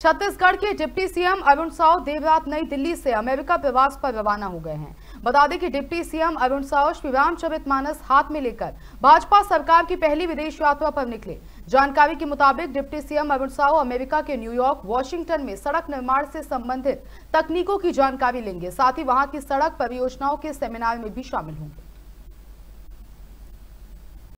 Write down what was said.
छत्तीसगढ़ के deputy CM Arun Sao देर रात नई दिल्ली से अमेरिका प्रवास पर रवाना हो गए हैं। बता दें कि डिप्टी सीएम अरुण साव श्री रामचरित मानस हाथ में लेकर भाजपा सरकार की पहली विदेश यात्रा पर निकले। जानकारी के मुताबिक deputy CM Arun Sao America के न्यूयॉर्क वॉशिंगटन में सड़क निर्माण से संबंधित तकनीकों की जानकारी लेंगे। साथ ही वहाँ की सड़क परियोजनाओं के सेमिनार में भी शामिल होंगे।